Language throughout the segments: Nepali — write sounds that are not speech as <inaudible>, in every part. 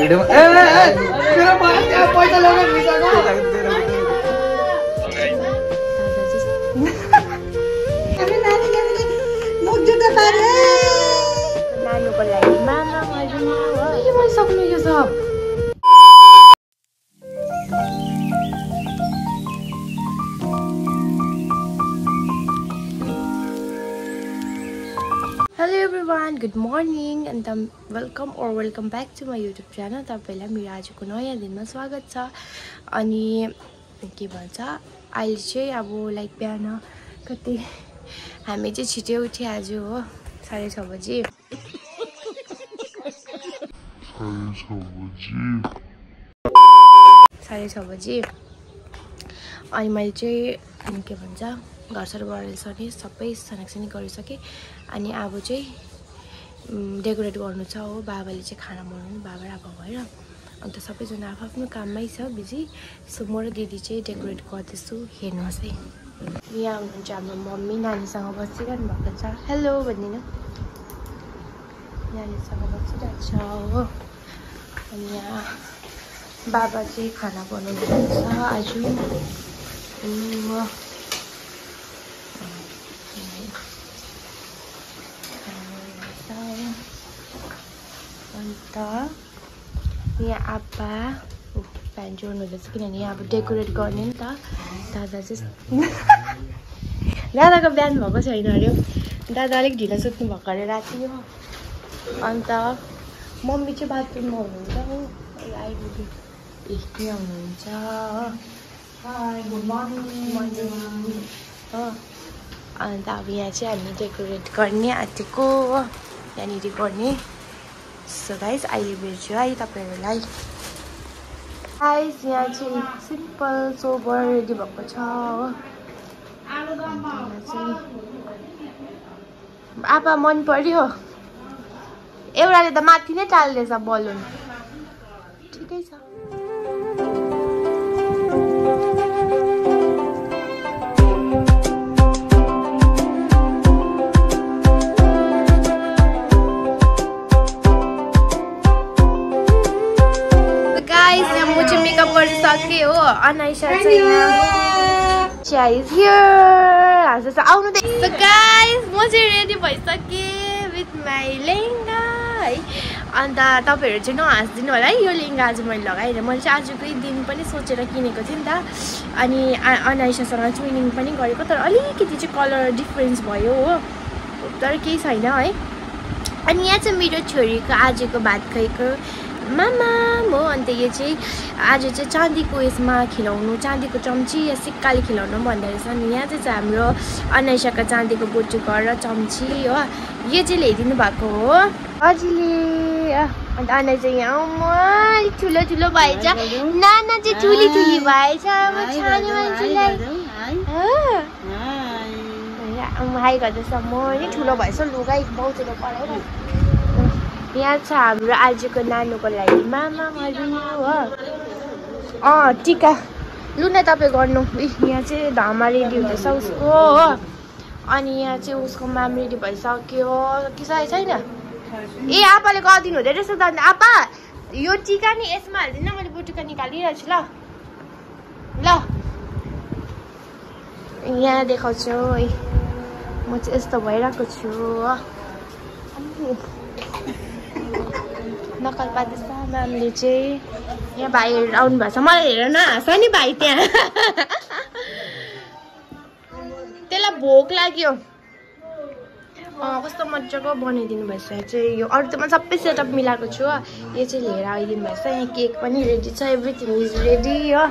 भिडियोमा। नानीको लागि मामा भइसक्नु यो सब वान गुड मर्निङ अन्त welcome or welcome back to my YouTube channel तपाईँलाई मेरो आजको नयाँ दिनमा स्वागत छ अनि के भन्छ अहिले चाहिँ अब लाइक बिहान कति हामी चाहिँ छिटै उठ्यो आज हो साढे छ बजी साढे छ बजी अनि मैले चाहिँ के भन्छ घरसर गरिसकेँ सबै सनाकसनी गरिसकेँ अनि अब चाहिँ डेकोरेट गर्नु छ हो। बाबाले चाहिँ खाना बनाउनु बाबा र आप्पा भएर। अन्त सबैजना आफ्नो काममै छ बिजी। सो म र दिदी चाहिँ डेकोरेट गर्दैछु। हेर्नुहोस् है। यहाँ हुनुहुन्छ हाम्रो मम्मी नानीसँग बसिरहनु भएको छ। हेलो भनिदिनु। नानीसँग बसिरहेको छ हो। अनि यहाँ बाबा चाहिँ खाना बनाउनु हुन्छ आज उम्, अन्त यहाँ आप्पा फ्यान जोड्नु हुँदैछ किनभने अब डेकोरेट गर्ने नि त दादा चाहिँ दादाको बिहान भएको छैन अरे दादा अलिक ढिलो सुत्नु भएको अरे राति हो अन्त मम्मी चाहिँ बाथरुममा हुनुहुन्छ हो आइपुग्यो यहाँ हुनुहुन्छ गुड मर्निङ हो अन्त अब यहाँ चाहिँ हामी डेकोरेट गर्ने आँटेको यहाँनिर गर्ने सो गाइस अहिले भेट्छु है तपाईँहरूलाई गाइस यहाँ चाहिँ सिम्पल सोबर रेडी भएको छ हो आपा मन पर्यो एउटाले त माथि नै टाल्दैछ बलुन ठिकै छ अनाइसा आउनु दे सो गाइस म चाहिँ रेडी भइसकेँ विथ माई लेहेङ्गा है अन्त तपाईँहरू चाहिँ नहाँसिदिनु होला है यो लेहेङ्गा आज मैले लगाएर मैले चाहिँ आजकै दिन पनि सोचेर किनेको थिएँ नि त। अनि अनाइसासँग ट्विनिङ पनि गरेको तर अलिकति चाहिँ कलर डिफ्रेन्स भयो हो। तर केही छैन है। अनि यहाँ चाहिँ मेरो छोरीको आजको भात खुवाइको मामा हो अन्त यो चाहिँ आज चाहिँ चाँदीको यसमा खिलाउनु चाँदीको चम्ची या सिक्काले खिलाउनु भन्दो रहेछ अनि यहाँ चाहिँ छ हाम्रो अनाइसाको चाँदीको बोटुको र चम्ची हो। यो चाहिँ ल्याइदिनु भएको हो। हजुरले अन्त चाहिँ यहाँ म अलिक ठुलो ठुलो भएछ। नाना चाहिँ ठुली ठुली भएछ। मान्छेलाई। हाई गर्दैछ। म नि ठुलो भएछ। लुगा बाउतिर पढाइरहेको यहाँ छ हाम्रो आजको नानुको लागि। मामा हो। अँ टिका। लु न तपाईँ गर्नु। यहाँ चाहिँ धामा रेडी हुँदैछ उसको हो। अनि यहाँ चाहिँ उसको माम रेडी भइसक्यो। कि सकेको छैन? ए आपाले गरिदिनु हुँदै रहेछ त आपा यो टिका नि यसमा हालिदिनु मैले बुटुका निकालिरहेको छु ल। ल। यहाँ देखाउँछु है। म चाहिँ यस्तो भइरहेको छु नकल पार्दैछ म्यामले चाहिँ यहाँ भाइहरू आउनु भएको छ। मलाई हेर न हाँस नि भाइ त्यहाँ। त्यसलाई भोक लाग्यो। अँ कस्तो मजाको बनाइदिनु भएछ। चाहिँ यो अरू त म सबै सेटअप मिलाएको छु। हो यो चाहिँ लिएर आइदिनु भएछ। यहाँ केक पनि रेडी छ। एभ्रिथिङ इज रेडी हो।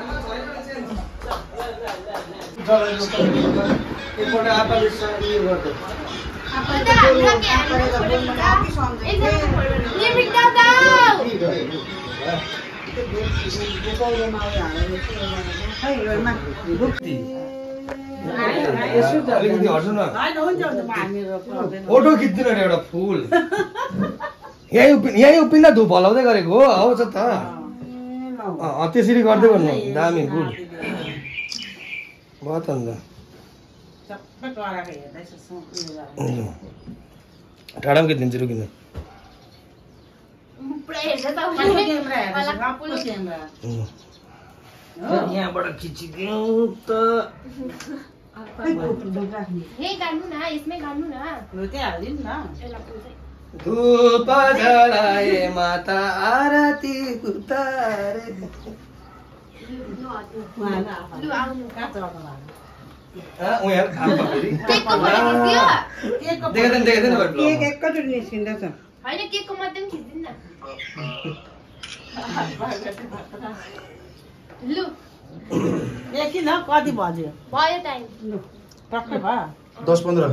अलिकति हट्छु न फोटो खिच्दिनु एउटा फुल। यहीँ उपिन यहीँ उपिन्दा धुप हलाउँदै गरेको हो आउँछ त। त्यसरी गर्दै गर्नु दामी गुड। भयो त अन्त। टाढा पनि खिचिदिन्छु रुकिनु यसलाई फुल चाहिँ। धूप जलाए माता आरती उतारे एकैचोटि निस्किँदैछ होइन केकको मात्रै खिचिदिनु न लु। ए, किन? कति बज्यो भयो टाइम। टक्कै भयो। दस पन्ध्र।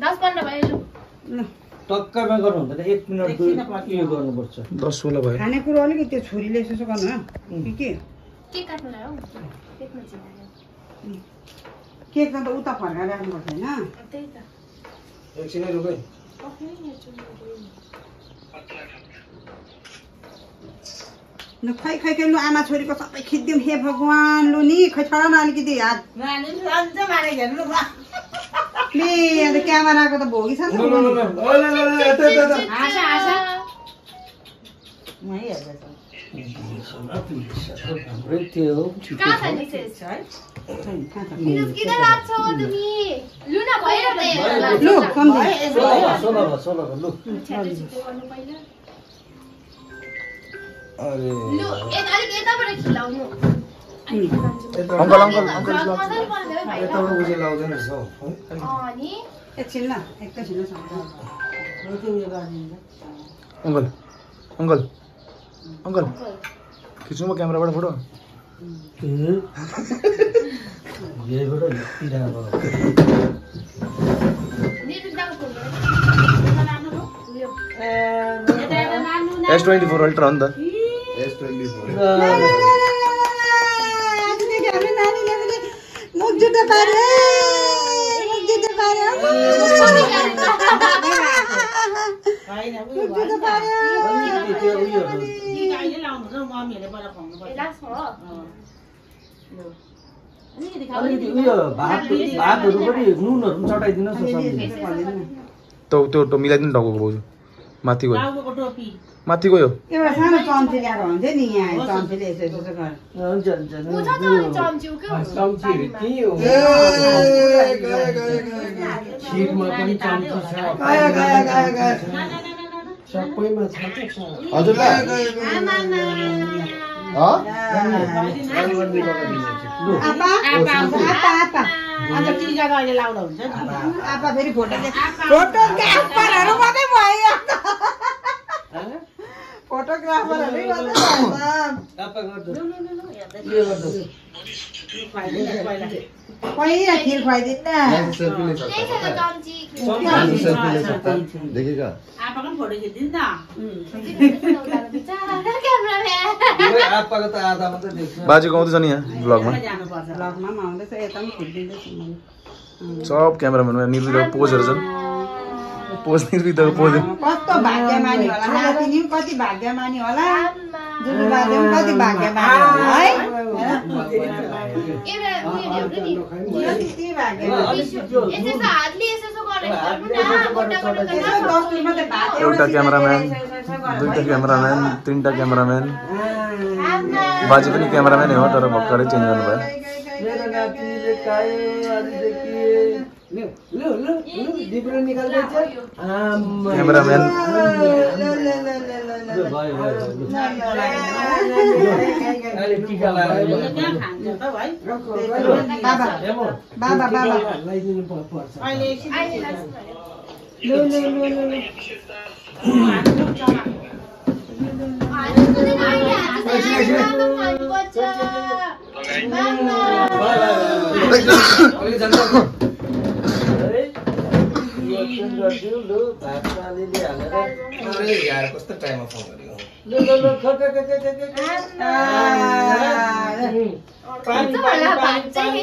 दस पन्ध्र भयो लु। ल। टक्कैमा गर्नु हुँदैन एक मिनट उयो गर्नुपर्छ। दस सोह्र भयो। खानेकुरो अलिकति त्यो छुरीले यसो यसो गर्नु हो कि? के केक काट्नु हौ? केकमा त उता फर्काएर राख्नुपर्छ होइन? त्यही त। एकछिनै रुकै। ल खै खै खै लु आमा छोरीको सबै खिचिदिउँ हे भगवान् लु नि खै छोड न अलिकति हात ल। ले अन्त क्यामेराको त भोगी छ नि ल, ल, अङ्कल अङ्कल अङ्कल। यताबाट उजेल लाउँदैन रहेछ हौ। एकछिन ल एकैछिन। Uncle uncle uncle. खिच्नु म क्यामेराबाट photo. S twenty four ultra हो नि त। आजदेखि हाम्रो नानीले पनि मुख जुत्ता पार्यो मुख जुत्ता पार्यो होइन, उयो मुख जुत्ता भयो नि त। पार्यो त्यो उयोहरू दिदी अहिले लाउनु छ, मम्मीहरूले पहिला खुवाउनु पर्छ। ए, लाग्छ हो? अँ। लु। अलिकति खाऊ। अलिकति उयो भात भातहरू पनि नुनहरू पनि चटाइदिनुहोस् न त्यो मिलाइदिनु टाउको भाउजू माथि गयो माथि गयो एउटा सानो चम्ची ल्याएर हुन्थ्यो नि यहाँ चम्चीले यसो यसो गरेर हुन्छ अन्त टिका लाउँदा नि फेरि फोटो भयो फोटोग्राफरहरू मात्रै भयो बाजे गाउँदैछ नि यहाँ ब्लगमा? सब क्यामेराम्यानमा निर्विधको पोजहरू छन्। पोज निर्विधको पोज कस्तो भाग्यमानी होला नातिनी पनि कति भाग्यमानी होला पनि कति भाग्यमानी होला है एउटा क्यामेराम्यान दुईवटा क्यामेराम्यान तिनवटा क्यामेराम्यान। बाजे पनि क्यामेराम्यानै हो तर भर्खरै चेन्ज गर्नुभयो बाबा लु अलिअलि हालेर यार कस्तो टाइममा फोन गरेको लु लु लु पानी पानी पानी। पानी।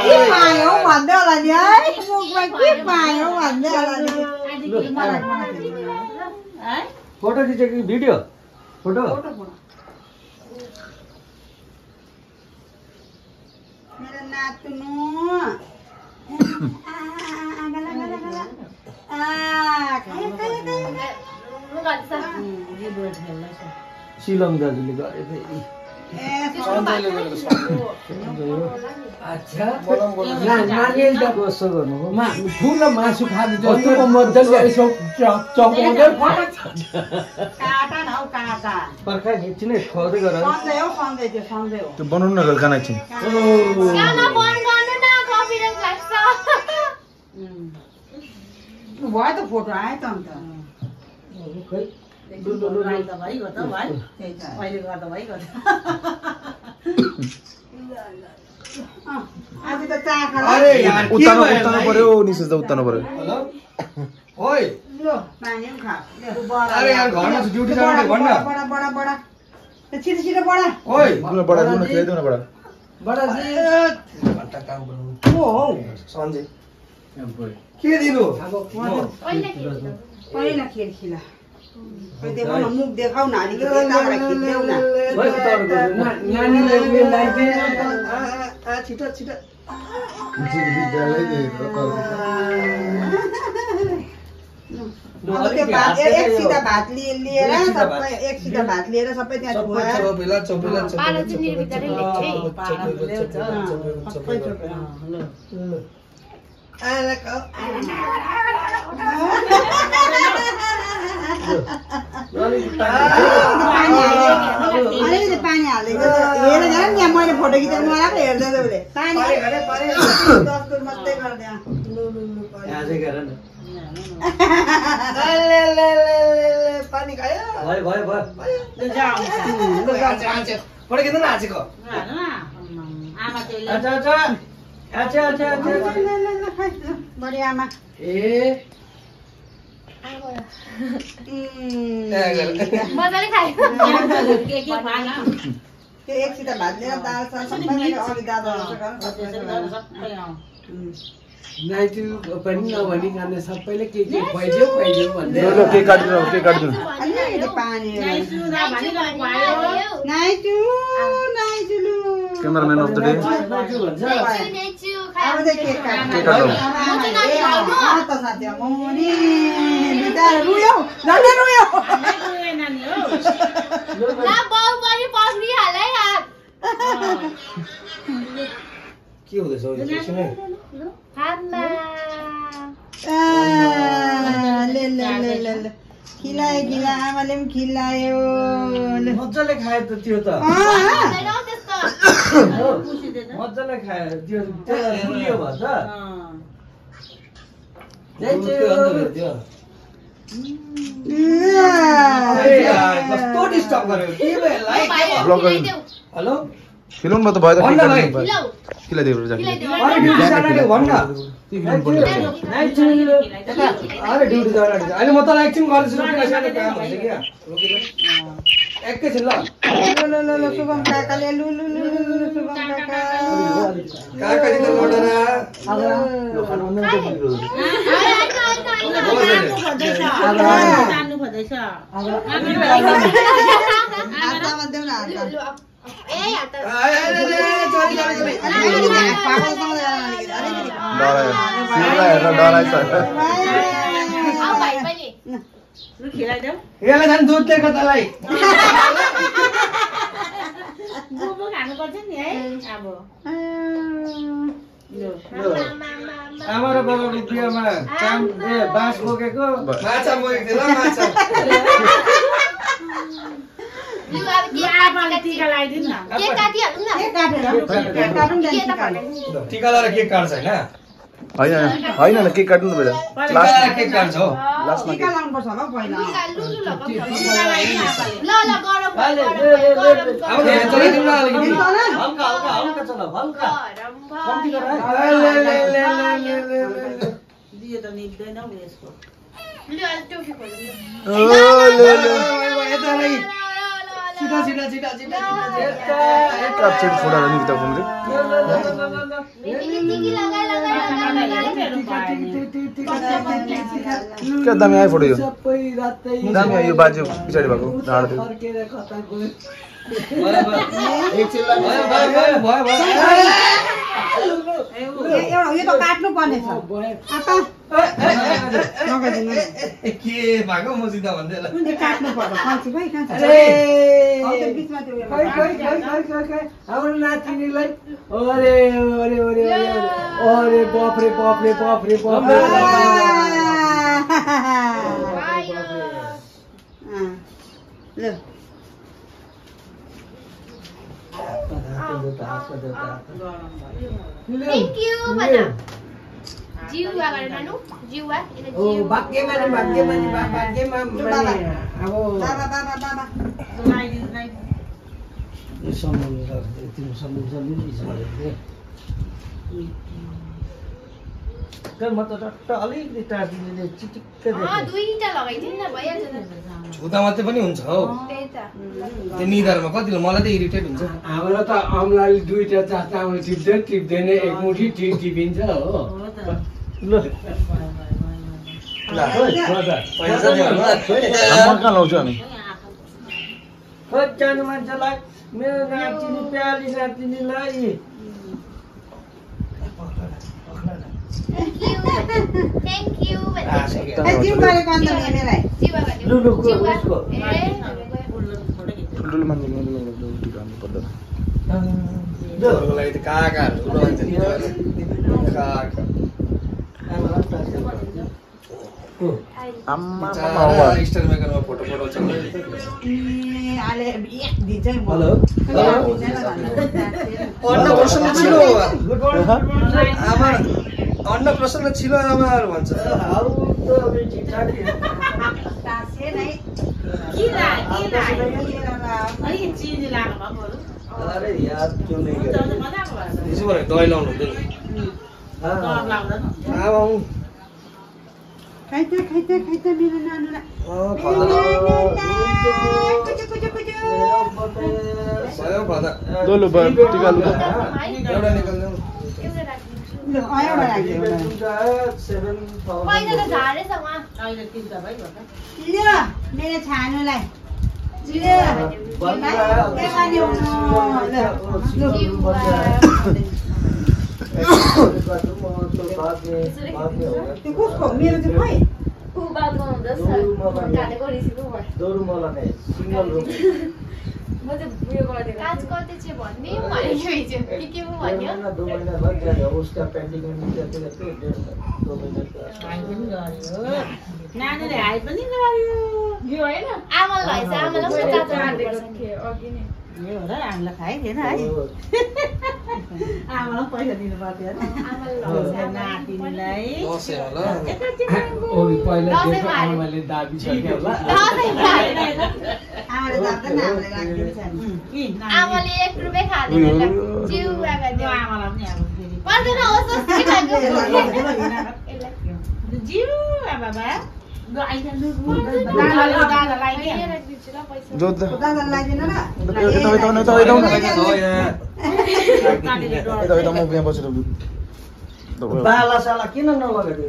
के? पायो भन्दै होला नि है? मुखमा के पायो भन्दै होला नि। फोटो खिचेको भिडियो? फोटो। फोटो फोटो मेरो नातुनु गला गला गला आ खायो खायो खायो शिलङ दाजुले गरेको यी। ए सन्जयले ठुलो मासु खानु जस्तो मजाले पर्खा खुवाउँदै गर त्यो बनाउनु न खाना एकछिन भयो त फोटो आयो त अन्त। खै त आज त चा खाला अरे यार के उत्तानो भयो उत्तानो भाइ? पर्यो निशेष त उत्तानो पर्यो हेलो ओइ लो पानी पनि खा लो। अरे यार घरमा चाहिँ ड्युटी जानु भन्न बडा बडा बडा छिटो छिटो बडा ओइ बडा लु न बडा बडाजी घन्टा काम गर्नु को हौ सन्जय के दिनु पहिला खेल खिला खोइ देखाउ न मुख देखाउ न अलिकति यताबाट खिच्देऊ न. छिटो छिटो अब त्यो भात ए- एक सिधा भात लिए- लिएर सबै एक सिधा भात. लिएर सबै त्यहाँ छोएर अलिकति पानी हालिदिएको हेर हेर नि यहाँ मैले फोटो खिचेर मलाई पो हेर्दै थियो उसले पानी मात्रै गरिदियो आजै गर न। पानी खायो। भयो भयो भयो। फोटो खिच्नु न। अच्छा अच्छा अच्छा अच्छा आमा। ए? मजाले खायो त्यो एक सिधा भात लिएर दाल साल सबै मैले अघि दादा नाइटु पनि नभनिकन सबैले के के खुवाइदियो खुवाइदियो भन्दै ल काटिदिनु काटिदिनु पानी क्यामेराम्यान अफ द डे नाइटु भन्छ नेचु, नेचु, अब चाहिँ केक काट्नु। त साथी मुनि बिचारा रुयो। झन्डै रुयो। के हुँदैछ ले ले ले ले ले। खिलायो खिलायो आमाले पनि खिलायो। मजाले खायो त त्यो त। मजाले खायो त्यो फुल्यो भन्छ। कस्तो डिस्टर्ब गर्यो? के भयो? हेलो फिल्म त भयो त केक भन्न भाइ। काटिदिनु भयो खिलाऊ, खिलाइदिएको जा खिलाइदेऊ। अरे ड्युटी जान आँट्यो भन्न के खिलाउनु पर्ने रहेछ? अरे ड्युटी जान आँट्यो अहिले म तँलाई एकछिन गर्दैछु? एकैछिन ल ल ल ल ल शुभम काकाले लु लु लु लु लु शुभम काका काकाले त मोटर यो खानु मन त बिग्रो हातमा देऊ न हातमा ए हात अलिकति पागलसँग जान अलिकति अलिकति डरायो पनि यसलाई झन् दुध दिएको तँलाई आमा र बाबाको बिहामा काम ए बाँस बोकेको माछा मोएको थियो ल माछा अब न? टिका लगाएर केक काट्छ होइन होइन होइन न केक काट्नु बेला केक लास्टमा टिका लाउनुपर्छ होला हौ पहिला लगाउँ न। घुम्दै। क्या दामी आयो फोटो यो दामी आयो यो बाजे पछाडि भएको ढाड एउटा यो त काट्नु पर्ने छ। के भएको? मसित भन्दै काट्नु पर्छ? भाइ कहाँ छ बिचमा त्यो हाम्रो नातिनीलाई। अरे अरे अरे अरे अरे बाफ्रे बाफ्रे बाफ्रे बाफ्रे अँ, ल त टट्ट अलिकति चिटिक्क लगाइदिनु न भइहाल्छ छुँदा मात्रै पनि हुन्छ हौ। त्यही त। त्यो निधारमा कति मलाई त इरिटेट हुन्छ। हाम्रो त अमलाले दुईटा चारवटा आउने टिप्दैन टिप्दैन एक मुठी टिप टिपिन्छ हो। ल। ल, पैसा चाहिँ हाल्नु। म कहाँ लाउँछु अनि खोज मान्छेलाई मेरो नातिनी प्याली नातिनीलाई थ्याङ्क यू थ्याङ्क यू भन आ, सक्यो। ए, जिउ गरेको अन्त मेमेलाई जिउवा लु, लु, भन्यो गो, जिउवा उसको। ए ठुल्ठुलो मान्छे उल्टी गर्नु पर्दैन घरको अन्नप्रसन्न छिलो आमाहरू भन्छ। दही लाउनु हुँदैन। खाइते खाइते खाइते मेरो नानुलाई। भयो भयो, टिका। एउटा निकाल्नु। मेरो छानुलाई कसको मेरो चाहिँ खै ऊ म चाहिँ उयो गरिदिएको काज कति चाहिँ भन्ने भनेको हिजो के के पो भन्यो हाई पनि गर्यो नानीले हाई पनि गर्यो यो होइन आमालाई भएछ आमालाई पनि चाचा हाल्नुपर्छ नि यो हो र हामीलाई खाइ थिएन है आमालाई पैसा दिनु पर्थ्यो नातिनीलाई दसैँ होला पहिला आमाले दाबी सक्यो होला आमाले एक रुपियाँ खाँदैन फेरि पर्दैन होस् होस् के भएको जिउ बाबा गो आइज लु दादालाई दादालाई के राखिदिन्छु ल पैसा जो त दादालाई लगाइदिनु ल यता यता यता यता यता छ यहाँ काटेर डर यता यता म यहाँ बसेर बाला साला किन नलगाइदियो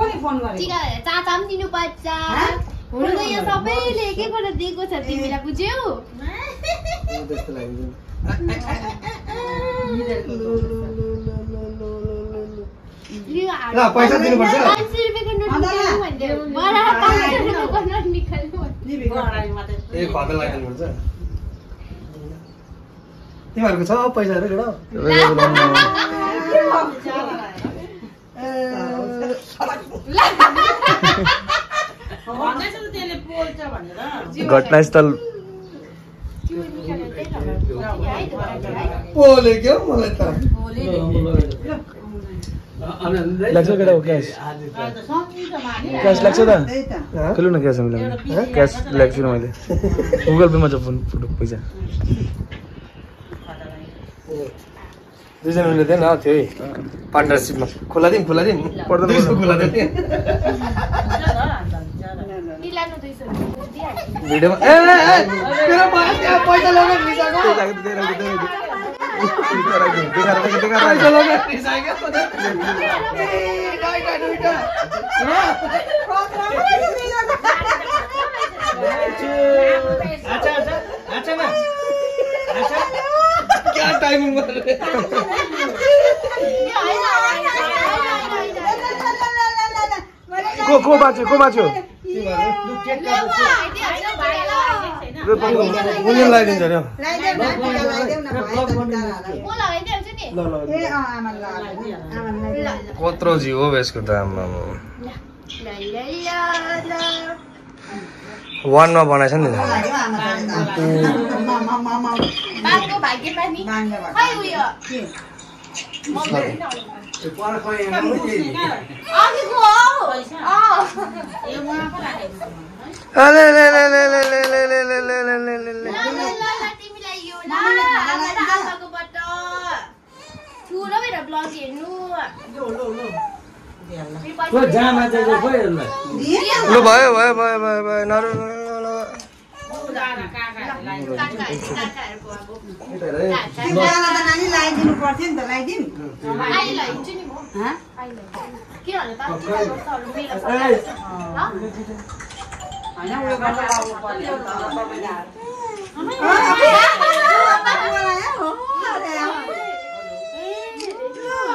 कसले फोन टिका चाचा पनि दिनुपर्छ हुनु त यहाँ सबैले दिएको छ तिमीलाई बुझ्यौ? त्यस्तो लाग्यो पैसा दिनुपर्छ। ए तिमीहरूको छ पैसाहरू केटा <laughs> भन्दैछ त त्यसले पोल्छ भनेर घटनास्थल। पोले क्या मलाई त। लाग्छ केटा हो क्यास? क्यास लाग्छ त? खेलु न क्यास हामीलाई क्यास ल्याएको छुइनँ मैले। गुगल पेमा छ फोन फोटो पैसा। दुईजना मिलेर थिएन थियो है पार्टनरसिपमा खोला दिउँ खोला दिउँ सौ खोला दिउँ भिडियोमा ए पैसा लगाएर पैसा लगाएर क्या टाइमिङ को को बाँच्यो को बाँच्यो कत्रो जीव हो यसको त आम्मा वानमा बनाएछ नि ठुलो भएर ब्लग हेर्नु भयो भयो भयो भयो भयो नर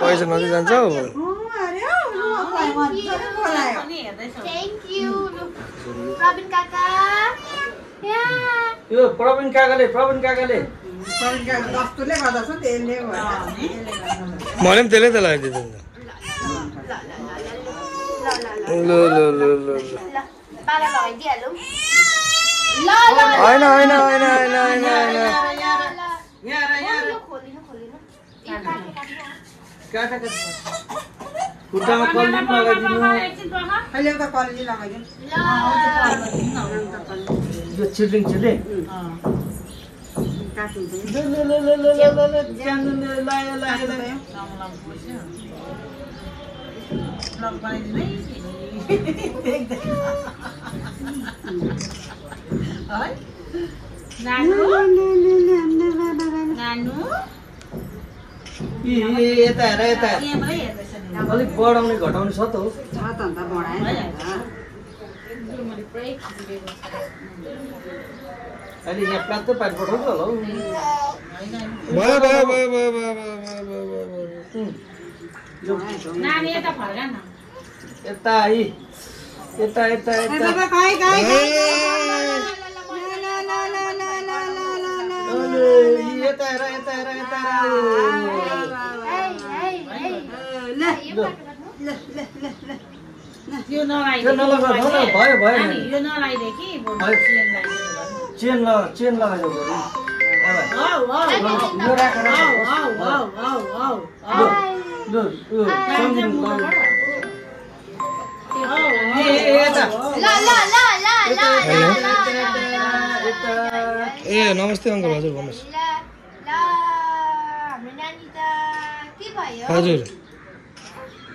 पैसा जान्छ जान्छौ? यो प्रवीण काकाले प्रवीण काकाले मैले पनि त्यसले त लगाइदिएँ ल होइन होइन होइन होइन होइन ಉದ್ದಾಮ ಕಾಲನಿ ಲಗಾದಿನು ಅಲ್ಲಿಂದ ಕಾಲನಿ ಲಗಾದಿನು ಇದು ಚಿಡ್ಲಿಂಗ್ ಚಿಡ್ಲಿ नानू नानू ये ये ये तारा ये तारा अलिक बढाउने घटाउने छ त हो त अहिले यहाँ प्लात्त पारि पठाउँछ होला हौ भयो भयो भयो भयो भयो यता है यता यता यता यता यता चेन ल चेन ए नमस्ते अङ्कल हजुर भन्नुहोस् हजुर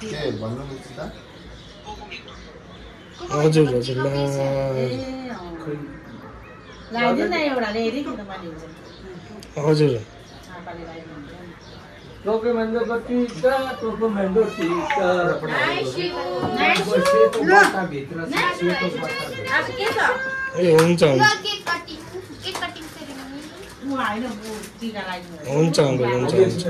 के त हजुर हजुर हजुर डोक्युमेन्टको त टिका डोक्युमेन्टको टिका ए हुन्छ हुन्छ हुन्छ हुन्छ हुन्छ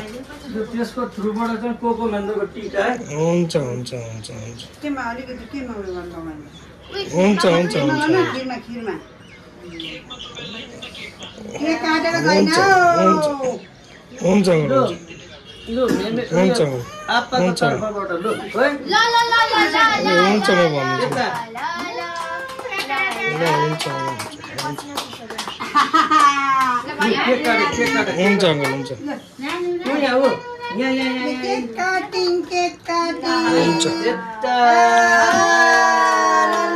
त्यसको थ्रुबाट चाहिँ कोको मन्दको टिका हुन्छ हुन्छ हुन्छ हुन्छ केमा अलिकति केमा उयो गर्नु हुन्छ हुन्छ खिरमा खिरमा हुन्छ हुन्छ हुन्छ हुन्छ म भन्छु ल हुन्छ हुन्छ हुन्छ हुन्छ अङ्कल हुन्छ। हुन्छ।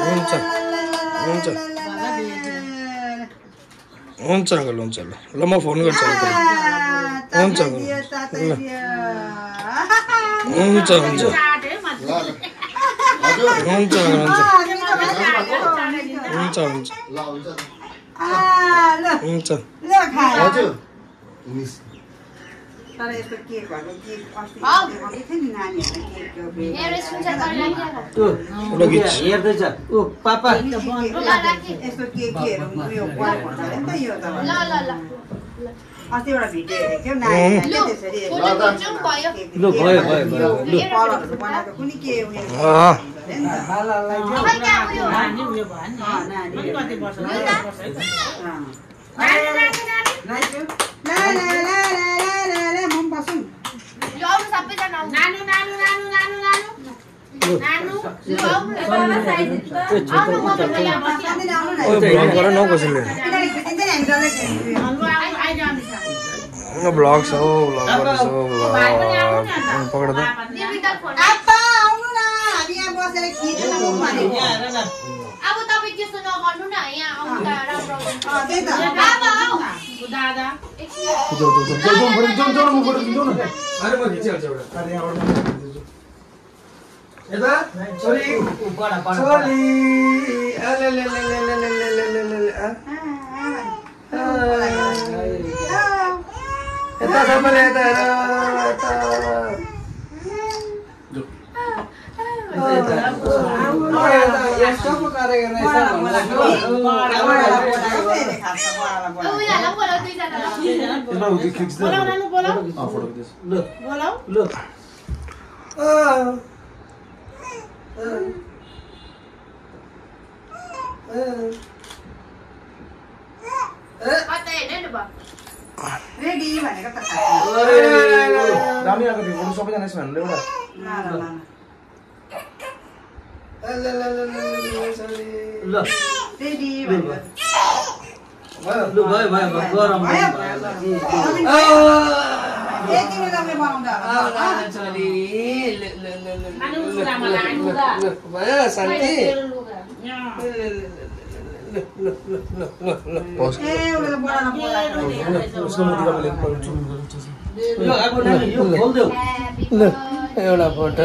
हुन्छ। हुन्छ। हुन्छ अङ्कल हुन्छ। ल ल म फोन गर्छु अङ्कल। हुन्छ ल। हुन्छ हुन्छ। हुन्छ हुन्छ। हुन्छ ल हुन्छ। Ah, हजुर। तर यस्तो केकहरू केक अस्ति थियो नि नानीहरूलाई हेर्दैछ। ऊ पापा। यस्तो के केहरू उयो हुन्छ अरे नि यो त। अस्ति एउटा त्यसरी बनाएको के ब्लग छ हौ ब्लग गर्छ हौ ब्लग पक्र त बसेर खिचौँ भनेको। अब तपाईँ त्यस्तो नगर्नु न यहाँ आउनु त राम्रो त्यही त। बाबा आऊ दादा अरे म खिचिहाल्छु एउटा अरे यहाँबाट यता छोरी बडा बडा छोरी अले ले ले ले ले ले ले ले ले ले ले आ? यता सबैले यता रेडी भनेको त सबैजना यसो भन्नु एउटा ल लु भयो भयो भयो गरम भयो शान्ति एउटा फोटो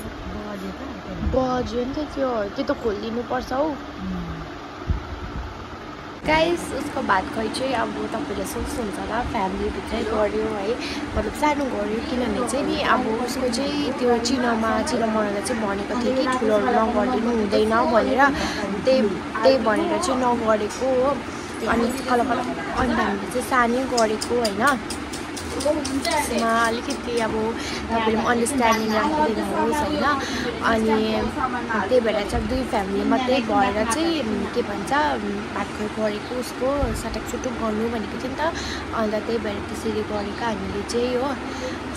बज्यो नि त त्यो त्यो त खोलिदिनु पर्छ हौ गाइस उसको भात खुवाइ चाहिँ अब तपाईँले सोच्नुहुन्छ होला फ्यामिलीभित्रै गऱ्यो है मतलब सानो गऱ्यो किनभने चाहिँ नि अब उसको चाहिँ त्यो चिनामा चिना मरालाई चाहिँ भनेको थियो कि ठुलोहरू नगरिदिनु हुँदैन भनेर त्यही त्यही भनेर चाहिँ नगरेको हो अनि कल अन्त हामीले चाहिँ सानै गरेको होइन त्यसमा अलिकति अब तपाईँले पनि अन्डरस्ट्यान्डिङ राखिदिनुहोस् होइन। अनि त्यही भएर चाहिँ दुई फ्यामिली मात्रै भएर चाहिँ के भन्छ भातखुवाइ गरेको उसको सटक सुटुक गर्नु भनेको थियो नि त। अन्त त्यही भएर त्यसरी गरेको हामीले चाहिँ हो।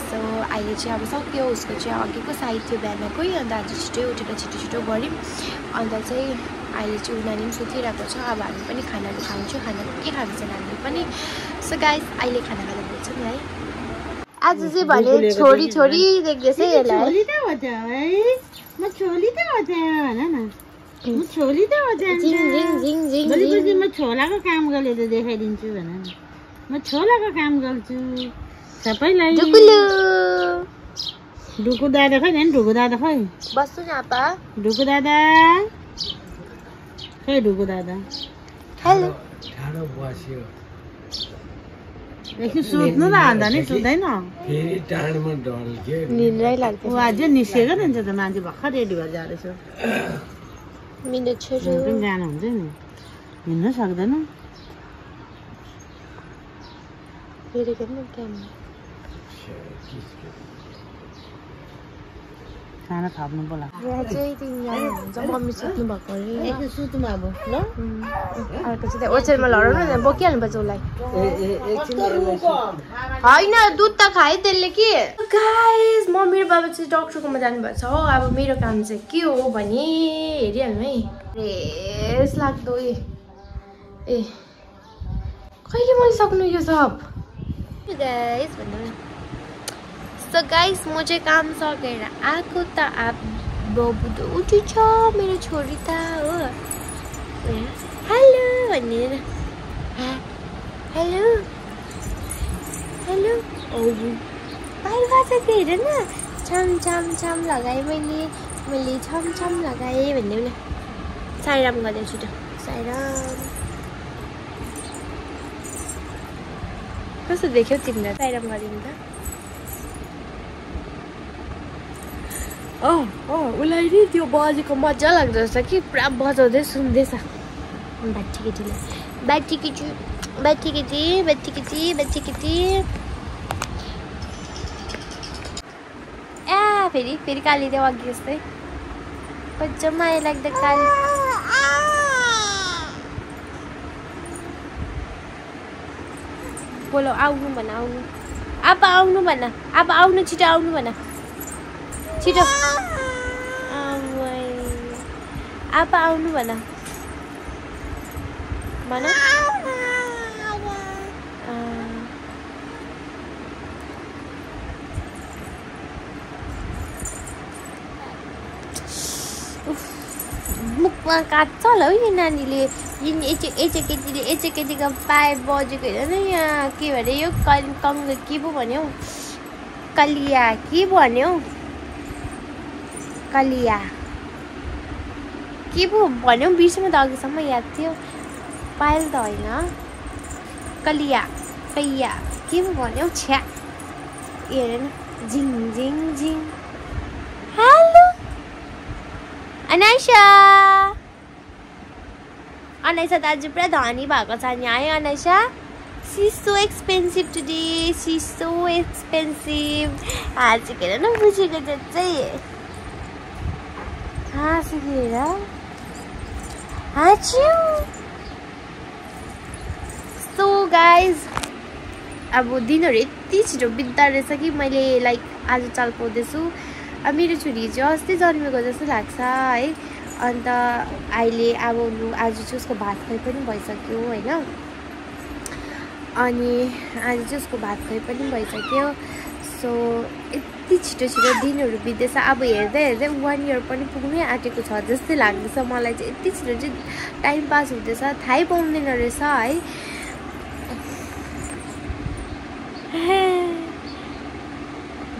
सो अहिले चाहिँ अब सक्यो उसको चाहिँ अघिको साइड थियो बिहानकै। अन्त आज छिटै उठेर छिटो छिटो गऱ्यौँ। अन्त चाहिँ अहिले चाहिँ उनीहरू पनि सुतिरहेको छ। अब हामी पनि खानाहरू खान्छौँ खाना के खान्छ हामीले पनि। सो गाइस अहिले खाना खाँदा भेट्छौँ नि है। आज चाहिँ भने छोरी छोरी देख्दैछ यसलाई। छोलाको काम गरेर देखाइदिन्छु भन न? म छोलाको काम गर्छु। सबैलाई। ढुकु दादा खै नि ढुकु दादा खै? बस्छु न आपा। ढुकु दादा खै ढुकु दादा? हेलो. ठाडो बस्यो एकछिन सुत्नु न अन्त नि? सुत्दैन फेरि टाढोमा ढल्क्यो निन्द्रै ऊ लाग्दैछ अझै निस्केको नि त मान्छे भर्खर रेडी भएर जाँदैछ मिठो छोरो पनि जानु हुन्छ नि हिँड्नु सक्दैन हेरेको नि क्यामेरा खाना थप्नु बोला। मम्मी सुत्नु भएको अरे। अब। ल। त्यहाँ ओछेलमा लडाउनु बोकिहाल्नुपर्छ उसलाई होइन दुध त खाएँ त्यसले कि। गाइस म मेरो बाबा चाहिँ डक्टरकोमा जानुभएको छ हो। अब मेरो काम चाहिँ के हो भने हेरिहाल्नु है। रेस लाग्दो ए ए कहिले मैले सक्नु यो सब? गाइस भन्नु। सो गाइस म चाहिँ काम सकेर आएको त अब बाबु त छ मेरो छोरी त हो हेलो भनेर हेलो। हेलो। बाहिर गएको छ हेर न? छम छम छम लगाएँ मैले मैले छम छम लगाएँ भन्ने न साइराम गरिदियो छिटो साइराम कस्तो देख्यौ तिमीलाई साइराम गरिदिनु त अँ अँ उसलाई नि त्यो बजेको मजा लाग्दो रहेछ कि? पुरा बजाउँदै सुन्दैछ बाठी केटीले बाठी केटी बाठी केटी बाठी केटी बाठी केटी ए फेरि फेरि काली देऊ अघि जस्तै। माया लाग्दा काली। बोलो आउनु भन आउनु। अब आउनु भन अब आउनु छिटो आउनु भन। छिटो। अब आउनु भन भन मुखमा काट्छ होला हौ यो नानीले एचे एचे केटीले एचे केटीको पाए बजेको हेर न यहाँ के भने यो कल कङ्ग के पो भन्यो कलिया के भन्यो कलिया। के पो भन्यो बिर्सेँ त अघिसम्म याद थियो। पायल त होइन। कलिया कैया के पो भन्यो? छ्या। हेर न। झिङ झिङ झिङ। हेलो। अनाइसा अनाइसा आज पुरा धनी भएको छ नि। है Anaisa see so expensive today see so expensive हाँसेको हेर न बुझेको चाहिँ हाँच्यौ सो गाइज अब दिनहरू यति छिटो बित्दा रहेछ कि मैले लाइक आज चाल पाउँदैछु अब मेरो छोरी चाहिँ अस्ति जन्मेको जस्तो लाग्छ है अन्त अहिले अब लु आज चाहिँ उसको भात खुवाइ पनि भइसक्यो होइन अनि आज चाहिँ उसको भात खुवाइ पनि भइसक्यो सो यति छिटो छिटो दिनहरू बित्दैछ अब हेर्दै हेर्दै वान इयर पनि पुग्नै आँटेको छ जस्तै लाग्दैछ मलाई चाहिँ। यति छिटो चाहिँ टाइम पास हुँदैछ थाहै पाउँदैन रहेछ है।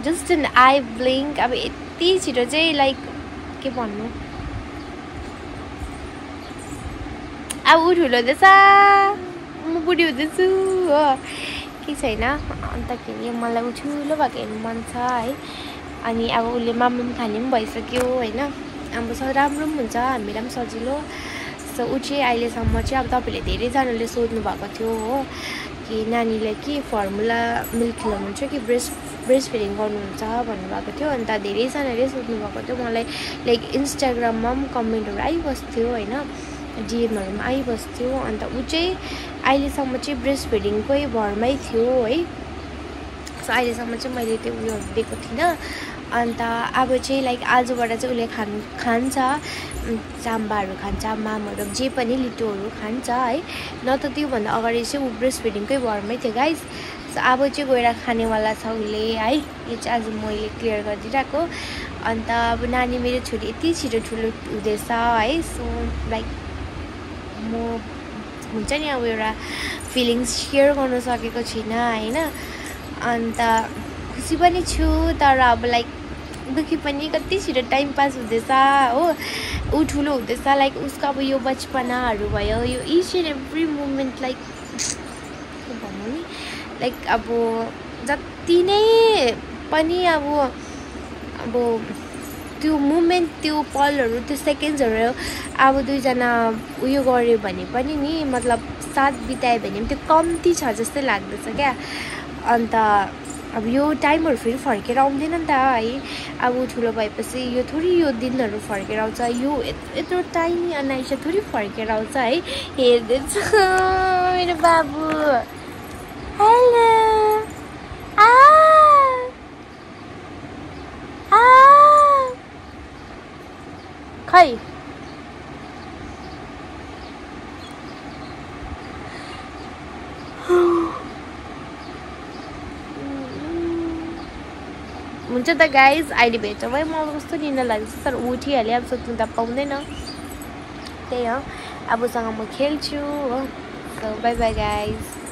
जस्ट एन आई ब्लिङ्क अब यति छिटो चाहिँ लाइक के भन्नु? अब ऊ ठुलो हुँदैछ। म बुढी हुँदैछु हो। के छैन। अन्तखेरि मलाई ऊ ठुलो भएको हेर्नु मन छ है। अनि अब उसले माम खाने पनि भइसक्यो होइन। अब स राम्रो पनि हुन्छ हामीलाई पनि सजिलो। सो ऊ चाहिँ अहिलेसम्म चाहिँ अब तपाईँहरूले धेरैजनाले सोध्नु भएको थियो हो। कि नानीलाई के फर्मुला मिल्क खिलाउनुहुन्छ कि ब्रेस्ट ब्रेस्ट फिडिङ गर्नुहुन्छ भन्नुभएको थियो। अन्त धेरैजनाले सोध्नु भएको थियो। मलाई लाइक इन्स्टाग्राममा पनि कमेन्टहरू आइबस्थ्यो होइन। डिएमहरू पनि आइबस्थ्यो अन्त ऊ चाहिँ अहिलेसम्म चाहिँ ब्रेस्ट फिडिङकै भरमै थियो है। सो अहिलेसम्म चाहिँ मैले त्यो उयोहरू दिएको थिइनँ। अन्त अब चाहिँ लाइक आजबाट चाहिँ उसले खान खान्छ। चाम्बाहरू खान्छ मामहरू जे पनि लिटोहरू खान्छ है। न त त्योभन्दा अगाडि चाहिँ ऊ ब्रेस्ट फिडिङकै भरमै थियो गाइस सो अब चाहिँ गएर खानेवाला छ उसले है। यो चाहिँ आज मैले क्लियर गरिदिइरहेको। अन्त अब नानी मेरो छोरी यति छिटो ठुलो हुँदैछ है। सो लाइक म हुन्छ नि अब एउटा फिलिङ्स सेयर गर्नु सकेको छुइनँ होइन? अन्त खुसी पनि छु तर अब लाइक दुःखी पनि कति छिटो टाइम पास हुँदैछ हो? ऊ ठुलो हुँदैछ लाइक उसको अब यो बचपनाहरू भयो यो each and every moment like भनौँ नि? लाइक अब जति नै पनि अब अब त्यो मुमेन्ट त्यो पलहरू त्यो सेकेन्ड्सहरू अब दुईजना उयो गऱ्यो भने पनि नि मतलब साथ बितायो भने पनि त्यो कम्ती छ जस्तै लाग्दैछ क्या। अन्त अब यो टाइमहरू फेरि फर्केर आउँदैन नि त है। अब ठुलो भएपछि यो थोरै यो दिनहरू फर्केर आउँछ यो यत्रो टाइनी अनाइसा थोरै फर्केर आउँछ है। हेर्दैछ <laughs> मेरो बाबु। हेलो खै हुन्छ त गाइज अहिले भेट्छ भयो मलाई कस्तो निन्दा लाग्छ तर उठिहाल्यो अब सोध्नु त पाउँदैन त्यही हो अबसँग म खेल्छु हो सो बाई बाई गाइज